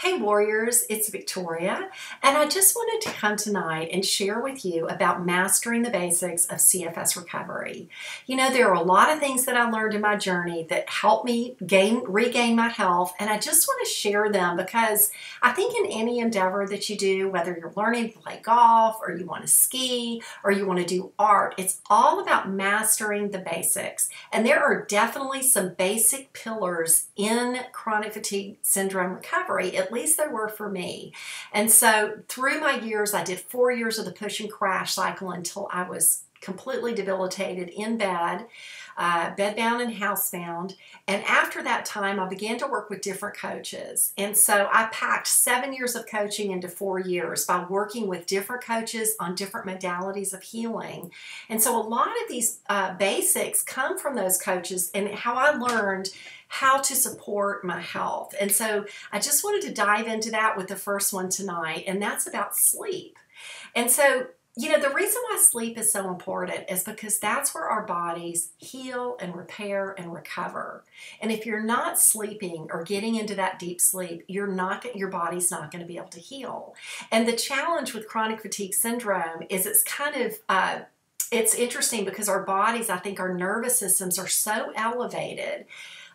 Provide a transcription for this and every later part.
Hey Warriors, it's Victoria, and I just wanted to come tonight and share with you about mastering the basics of CFS recovery. You know, there are a lot of things that I learned in my journey that helped me gain regain my health, and I just want to share them because I think in any endeavor that you do, whether you're learning to play golf or you want to ski or you want to do art, it's all about mastering the basics. And there are definitely some basic pillars in chronic fatigue syndrome recovery at least there were for me. And so through my years, I did four years of the push and crash cycle until I was completely debilitated in bed, uh, bedbound and housebound. And after that time, I began to work with different coaches. And so I packed seven years of coaching into four years by working with different coaches on different modalities of healing. And so a lot of these uh, basics come from those coaches and how I learned how to support my health. And so I just wanted to dive into that with the first one tonight, and that's about sleep. And so you know, the reason why sleep is so important is because that's where our bodies heal and repair and recover. And if you're not sleeping or getting into that deep sleep, you're not your body's not going to be able to heal. And the challenge with chronic fatigue syndrome is it's kind of uh, it's interesting because our bodies, I think our nervous systems are so elevated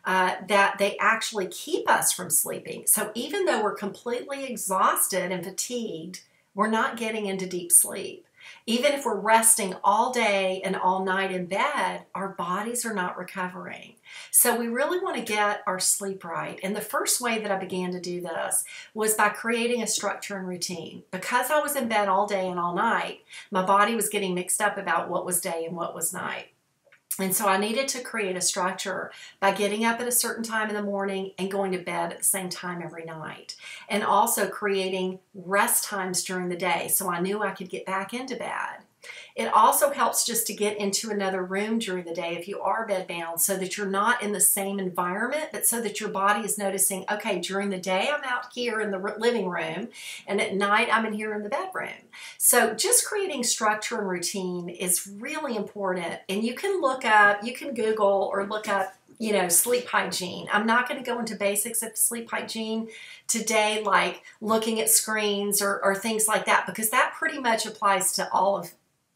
uh, that they actually keep us from sleeping. So even though we're completely exhausted and fatigued, we're not getting into deep sleep. Even if we're resting all day and all night in bed, our bodies are not recovering. So we really want to get our sleep right. And the first way that I began to do this was by creating a structure and routine. Because I was in bed all day and all night, my body was getting mixed up about what was day and what was night. And so I needed to create a structure by getting up at a certain time in the morning and going to bed at the same time every night. And also creating rest times during the day so I knew I could get back into bed. It also helps just to get into another room during the day if you are bedbound so that you're not in the same environment, but so that your body is noticing, okay, during the day I'm out here in the living room and at night I'm in here in the bedroom. So just creating structure and routine is really important. And you can look up, you can Google or look up you know, sleep hygiene. I'm not going to go into basics of sleep hygiene today, like looking at screens or, or things like that, because that pretty much applies to all of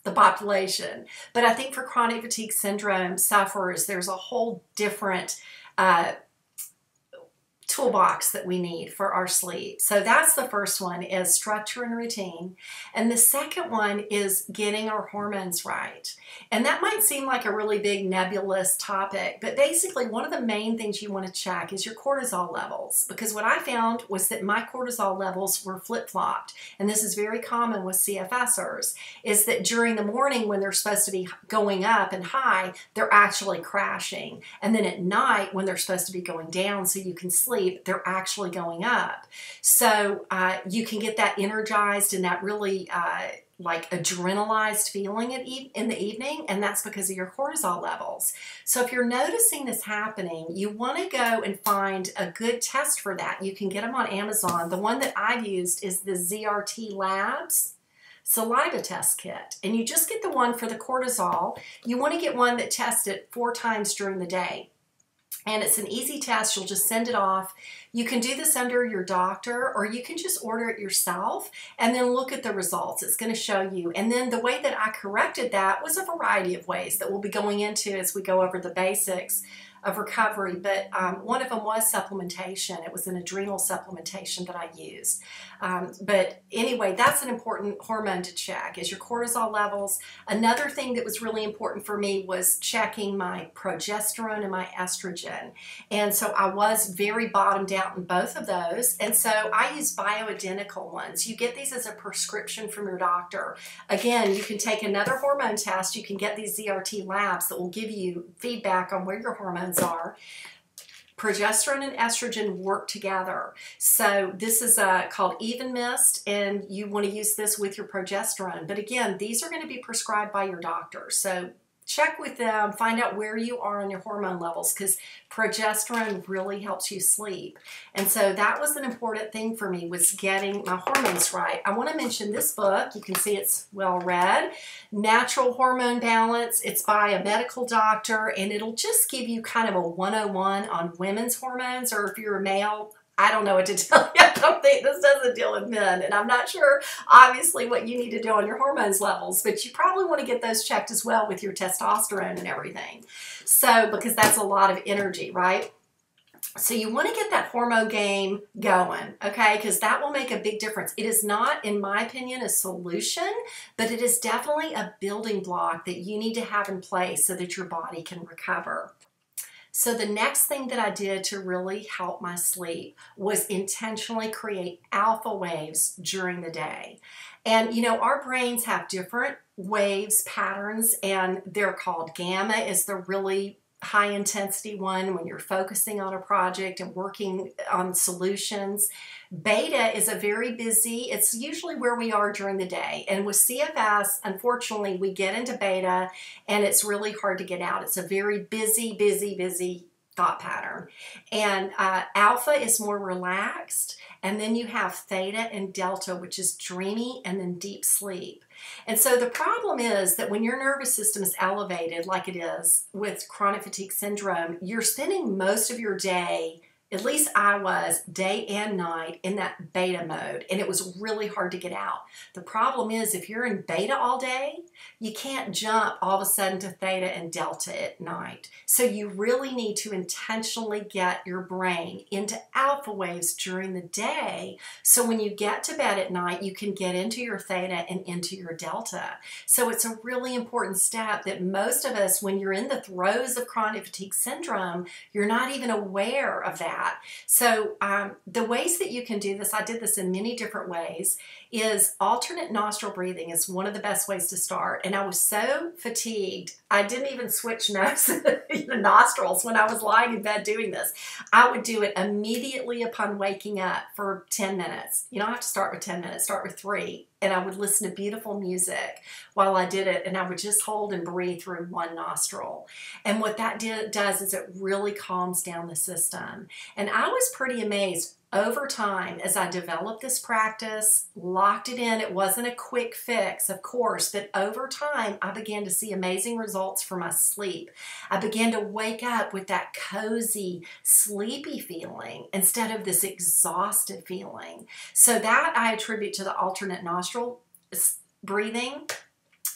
the population. But I think for chronic fatigue syndrome sufferers, there's a whole different uh, toolbox that we need for our sleep. So that's the first one is structure and routine. And the second one is getting our hormones right. And that might seem like a really big nebulous topic, but basically one of the main things you want to check is your cortisol levels because what I found was that my cortisol levels were flip-flopped. And this is very common with CFSers is that during the morning when they're supposed to be going up and high, they're actually crashing. And then at night when they're supposed to be going down so you can sleep sleep, they're actually going up. So uh, you can get that energized and that really uh, like adrenalized feeling in the evening, and that's because of your cortisol levels. So if you're noticing this happening, you want to go and find a good test for that. You can get them on Amazon. The one that I've used is the ZRT Labs saliva test kit. And you just get the one for the cortisol. You want to get one that tests it four times during the day and it's an easy test. You'll just send it off. You can do this under your doctor or you can just order it yourself and then look at the results. It's going to show you. And then the way that I corrected that was a variety of ways that we'll be going into as we go over the basics of recovery, but um, one of them was supplementation. It was an adrenal supplementation that I used. Um, but anyway, that's an important hormone to check is your cortisol levels. Another thing that was really important for me was checking my progesterone and my estrogen. And so I was very bottomed out in both of those. And so I use bioidentical ones. You get these as a prescription from your doctor. Again, you can take another hormone test. You can get these ZRT labs that will give you feedback on where your hormones are progesterone and estrogen work together. So this is uh, called Mist, and you want to use this with your progesterone. But again, these are going to be prescribed by your doctor. So check with them, find out where you are on your hormone levels because progesterone really helps you sleep. And so that was an important thing for me was getting my hormones right. I want to mention this book. You can see it's well read. Natural Hormone Balance. It's by a medical doctor and it'll just give you kind of a 101 on women's hormones or if you're a male, I don't know what to tell you. I don't think this doesn't deal with men. And I'm not sure, obviously, what you need to do on your hormones levels, but you probably want to get those checked as well with your testosterone and everything. So, because that's a lot of energy, right? So you want to get that hormone game going, okay? Because that will make a big difference. It is not, in my opinion, a solution, but it is definitely a building block that you need to have in place so that your body can recover. So the next thing that I did to really help my sleep was intentionally create alpha waves during the day. And you know, our brains have different waves patterns and they're called gamma is the really high intensity one when you're focusing on a project and working on solutions. Beta is a very busy, it's usually where we are during the day. And with CFS, unfortunately, we get into beta and it's really hard to get out. It's a very busy, busy, busy thought pattern. And uh, alpha is more relaxed. And then you have theta and delta, which is dreamy and then deep sleep. And so the problem is that when your nervous system is elevated, like it is with chronic fatigue syndrome, you're spending most of your day at least I was day and night in that beta mode, and it was really hard to get out. The problem is, if you're in beta all day, you can't jump all of a sudden to theta and delta at night. So, you really need to intentionally get your brain into alpha waves during the day. So, when you get to bed at night, you can get into your theta and into your delta. So, it's a really important step that most of us, when you're in the throes of chronic fatigue syndrome, you're not even aware of that that. So um, the ways that you can do this, I did this in many different ways, is alternate nostril breathing is one of the best ways to start. And I was so fatigued, I didn't even switch nose nostrils when I was lying in bed doing this. I would do it immediately upon waking up for 10 minutes. You don't have to start with 10 minutes, start with three. And I would listen to beautiful music while I did it, and I would just hold and breathe through one nostril. And what that did, does is it really calms down the system. And I was pretty amazed over time as I developed this practice, locked it in. It wasn't a quick fix, of course, but over time I began to see amazing results for my sleep. I began to wake up with that cozy, sleepy feeling instead of this exhausted feeling. So that I attribute to the alternate nostril breathing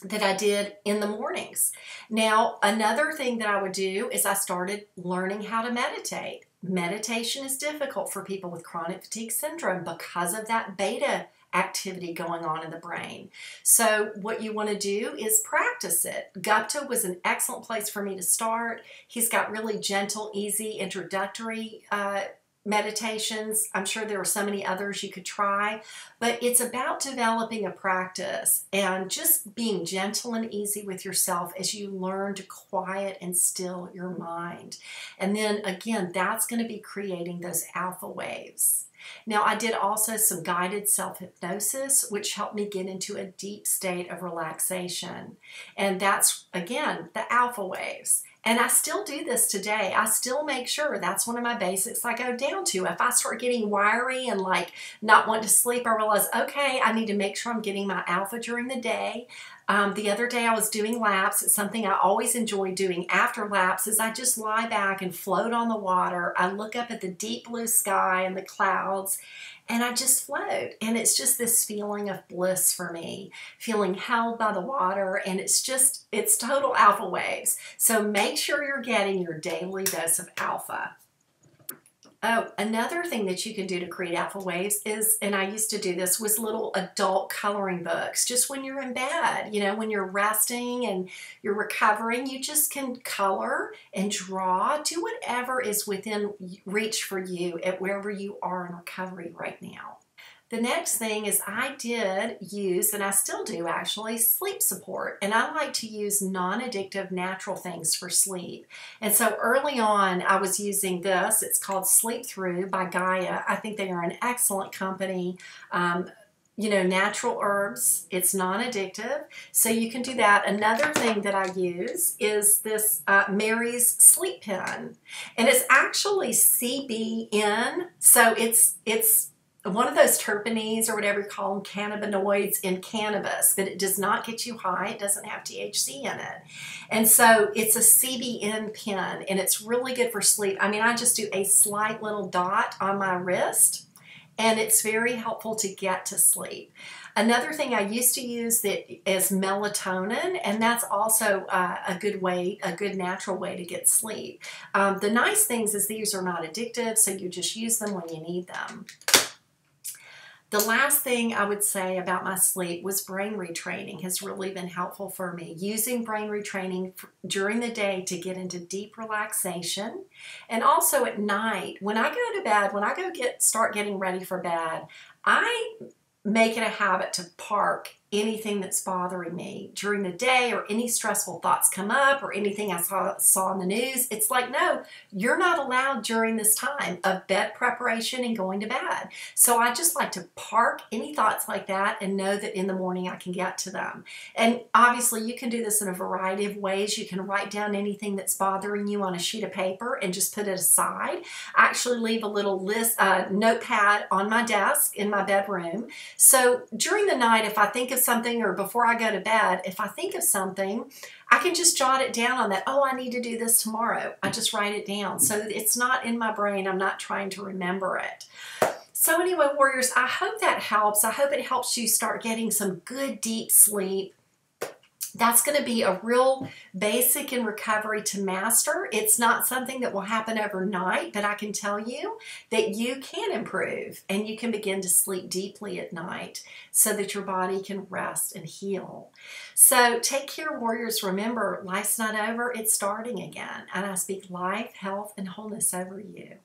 that I did in the mornings. Now, another thing that I would do is I started learning how to meditate. Meditation is difficult for people with chronic fatigue syndrome because of that beta activity going on in the brain. So, what you want to do is practice it. Gupta was an excellent place for me to start. He's got really gentle, easy, introductory uh, meditations. I'm sure there are so many others you could try, but it's about developing a practice and just being gentle and easy with yourself as you learn to quiet and still your mind. And then again, that's going to be creating those alpha waves. Now, I did also some guided self hypnosis, which helped me get into a deep state of relaxation. And that's, again, the alpha waves. And I still do this today. I still make sure that's one of my basics I go down to. If I start getting wiry and like not want to sleep, I realize, okay, I need to make sure I'm getting my alpha during the day. Um, the other day I was doing laps. It's something I always enjoy doing after laps is I just lie back and float on the water. I look up at the deep blue sky and the clouds and I just float. And it's just this feeling of bliss for me, feeling held by the water. And it's just, it's total alpha waves. So make sure you're getting your daily dose of alpha. Oh, another thing that you can do to create alpha waves is, and I used to do this, was little adult coloring books. Just when you're in bed, you know, when you're resting and you're recovering, you just can color and draw, do whatever is within reach for you at wherever you are in recovery right now. The next thing is I did use, and I still do actually, sleep support. And I like to use non addictive natural things for sleep. And so early on, I was using this. It's called SleepThru by Gaia. I think they are an excellent company. Um, you know, natural herbs. It's non addictive. So you can do that. Another thing that I use is this uh, Mary's Sleep Pen. And it's actually CBN. So it's, it's, one of those terpenes or whatever you call them, cannabinoids in cannabis, but it does not get you high. It doesn't have THC in it. And so it's a CBN pen and it's really good for sleep. I mean, I just do a slight little dot on my wrist and it's very helpful to get to sleep. Another thing I used to use that is melatonin, and that's also uh, a good way, a good natural way to get sleep. Um, the nice things is these are not addictive, so you just use them when you need them. The last thing I would say about my sleep was brain retraining has really been helpful for me. Using brain retraining during the day to get into deep relaxation and also at night when I go to bed, when I go get start getting ready for bed, I make it a habit to park anything that's bothering me during the day or any stressful thoughts come up or anything I saw, saw on the news. It's like, no, you're not allowed during this time of bed preparation and going to bed. So I just like to park any thoughts like that and know that in the morning I can get to them. And obviously, you can do this in a variety of ways. You can write down anything that's bothering you on a sheet of paper and just put it aside. I actually leave a little list, uh, notepad on my desk in my bedroom. So during the night, if I think of something or before I go to bed, if I think of something, I can just jot it down on that. Oh, I need to do this tomorrow. I just write it down. So it's not in my brain. I'm not trying to remember it. So anyway, warriors, I hope that helps. I hope it helps you start getting some good deep sleep that's going to be a real basic in recovery to master. It's not something that will happen overnight, but I can tell you that you can improve and you can begin to sleep deeply at night so that your body can rest and heal. So take care, warriors. Remember, life's not over, it's starting again. And I speak life, health, and wholeness over you.